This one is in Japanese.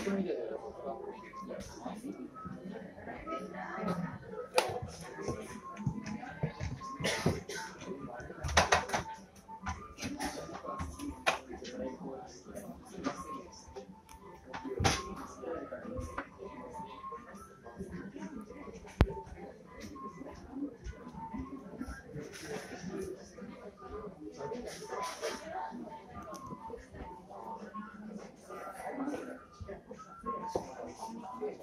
よろしくお願いします。Okay.